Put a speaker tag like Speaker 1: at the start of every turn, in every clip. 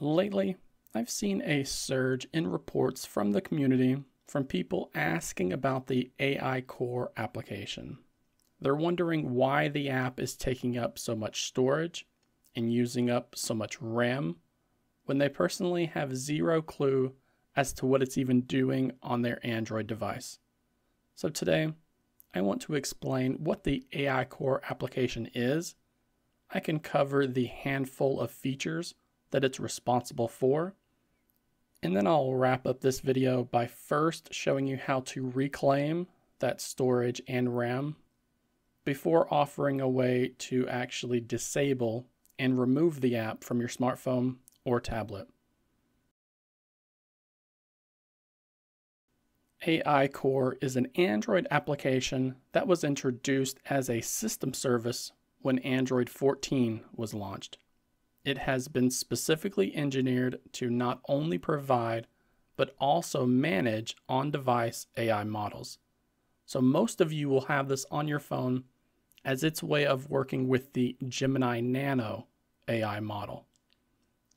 Speaker 1: Lately, I've seen a surge in reports from the community from people asking about the AI Core application. They're wondering why the app is taking up so much storage and using up so much RAM when they personally have zero clue as to what it's even doing on their Android device. So today, I want to explain what the AI Core application is. I can cover the handful of features that it's responsible for. And then I'll wrap up this video by first showing you how to reclaim that storage and RAM before offering a way to actually disable and remove the app from your smartphone or tablet. AI Core is an Android application that was introduced as a system service when Android 14 was launched. It has been specifically engineered to not only provide, but also manage on device AI models. So, most of you will have this on your phone as its way of working with the Gemini Nano AI model.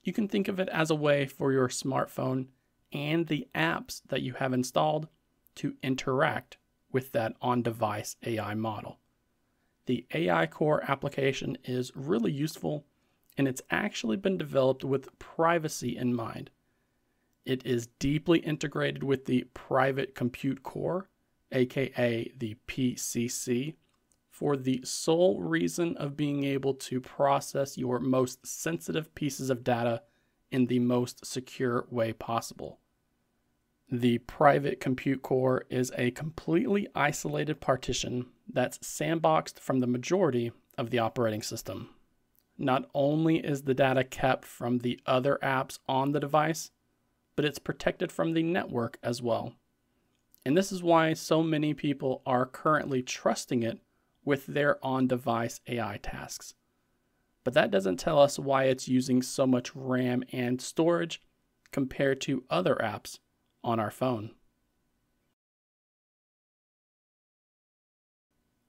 Speaker 1: You can think of it as a way for your smartphone and the apps that you have installed to interact with that on device AI model. The AI Core application is really useful and it's actually been developed with privacy in mind. It is deeply integrated with the Private Compute Core, aka the PCC, for the sole reason of being able to process your most sensitive pieces of data in the most secure way possible. The private compute core is a completely isolated partition that's sandboxed from the majority of the operating system. Not only is the data kept from the other apps on the device, but it's protected from the network as well. And this is why so many people are currently trusting it with their on device AI tasks. But that doesn't tell us why it's using so much RAM and storage compared to other apps on our phone.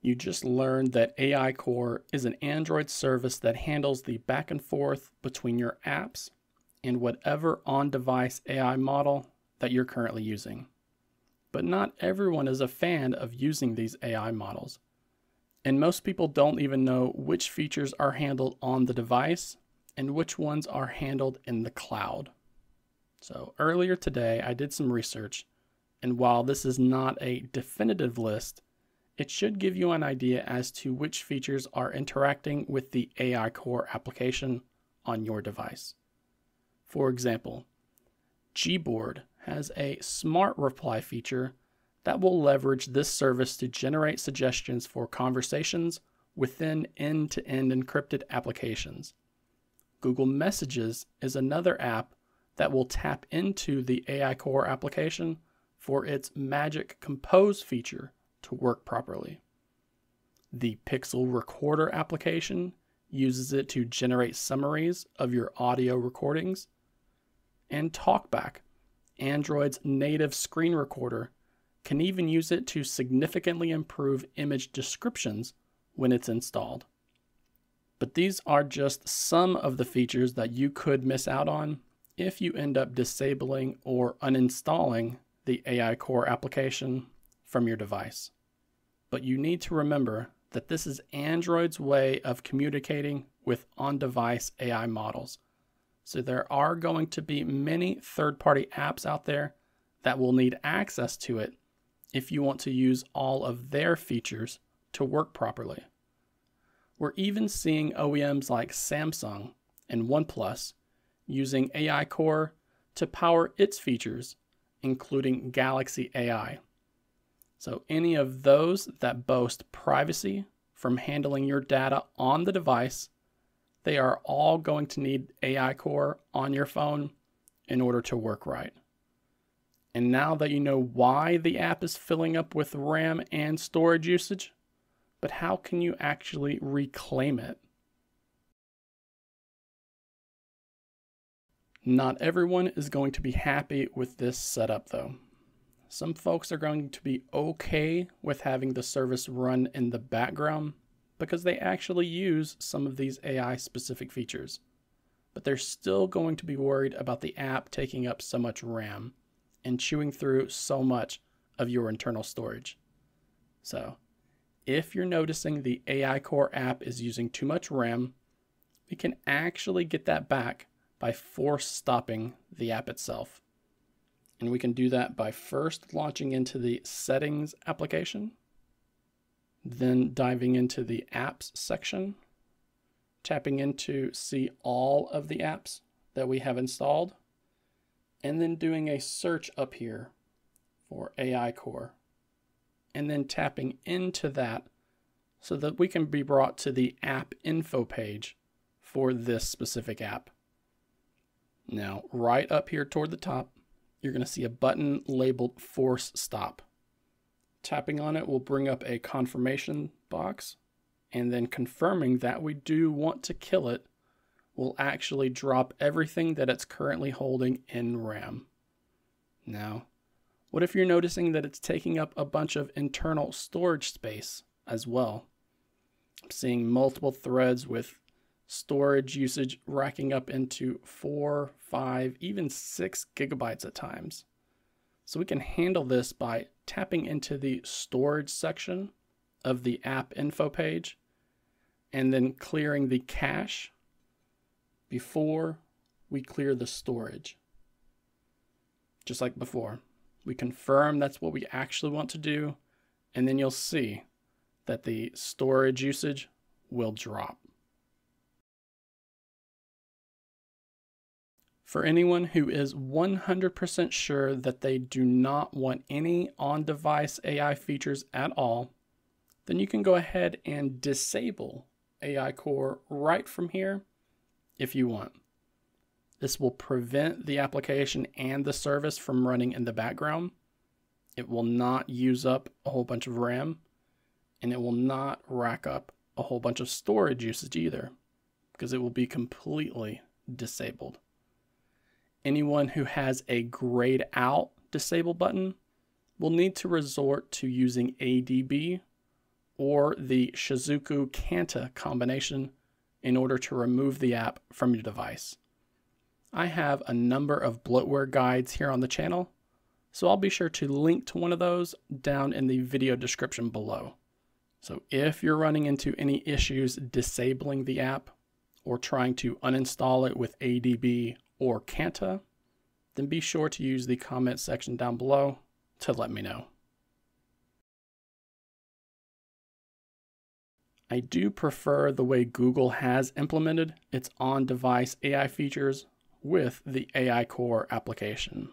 Speaker 1: You just learned that AI Core is an Android service that handles the back and forth between your apps and whatever on device AI model that you're currently using. But not everyone is a fan of using these AI models. And most people don't even know which features are handled on the device and which ones are handled in the cloud. So earlier today, I did some research, and while this is not a definitive list, it should give you an idea as to which features are interacting with the AI Core application on your device. For example, Gboard has a smart reply feature that will leverage this service to generate suggestions for conversations within end to end encrypted applications. Google Messages is another app that will tap into the AI Core application for its Magic Compose feature to work properly. The Pixel Recorder application uses it to generate summaries of your audio recordings. And TalkBack, Android's native screen recorder, can even use it to significantly improve image descriptions when it's installed. But these are just some of the features that you could miss out on if you end up disabling or uninstalling the AI Core application from your device. But you need to remember that this is Android's way of communicating with on device AI models. So there are going to be many third party apps out there that will need access to it if you want to use all of their features to work properly. We're even seeing OEMs like Samsung and OnePlus using AI Core to power its features, including Galaxy AI. So, any of those that boast privacy from handling your data on the device, they are all going to need AI Core on your phone in order to work right. And now that you know why the app is filling up with RAM and storage usage, but how can you actually reclaim it? Not everyone is going to be happy with this setup though. Some folks are going to be okay with having the service run in the background because they actually use some of these AI specific features. but they're still going to be worried about the app taking up so much RAM and chewing through so much of your internal storage. So, if you're noticing the AI Core app is using too much RAM, we can actually get that back by force stopping the app itself. And we can do that by first launching into the Settings application, then diving into the Apps section, tapping into see all of the apps that we have installed, and then doing a search up here for AI Core, and then tapping into that so that we can be brought to the app info page for this specific app. Now, right up here toward the top, you're going to see a button labeled Force Stop. Tapping on it will bring up a confirmation box, and then confirming that we do want to kill it will actually drop everything that it's currently holding in RAM. Now, what if you're noticing that it's taking up a bunch of internal storage space as well? I'm seeing multiple threads with storage usage racking up into four, five, even six gigabytes at times. So we can handle this by tapping into the storage section of the app info page and then clearing the cache before we clear the storage. Just like before, we confirm that's what we actually want to do, and then you'll see that the storage usage will drop. For anyone who is 100% sure that they do not want any on device AI features at all, then you can go ahead and disable AI Core right from here if you want. This will prevent the application and the service from running in the background. It will not use up a whole bunch of RAM, and it will not rack up a whole bunch of storage usage either, because it will be completely disabled anyone who has a grayed out disable button will need to resort to using ADB or the Shizuku Canta combination in order to remove the app from your device. I have a number of bloatware guides here on the channel, so I'll be sure to link to one of those down in the video description below. So if you're running into any issues disabling the app or trying to uninstall it with ADB or Canta, then be sure to use the comment section down below to let me know. I do prefer the way Google has implemented its on device AI features with the AI Core application.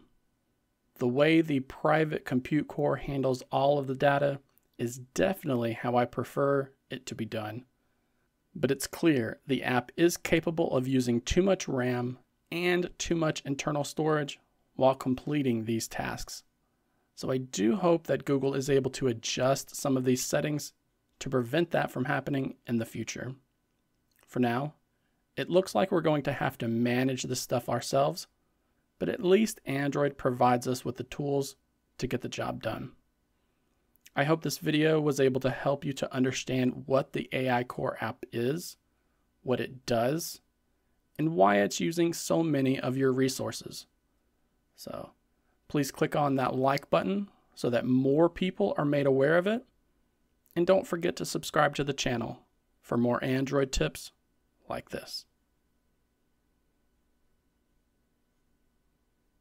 Speaker 1: The way the private compute core handles all of the data is definitely how I prefer it to be done. But it's clear the app is capable of using too much RAM and too much internal storage while completing these tasks. So I do hope that Google is able to adjust some of these settings to prevent that from happening in the future. For now, it looks like we're going to have to manage this stuff ourselves, but at least Android provides us with the tools to get the job done. I hope this video was able to help you to understand what the AI Core app is, what it does, and why it's using so many of your resources. So please click on that like button so that more people are made aware of it. And don't forget to subscribe to the channel for more Android tips like this.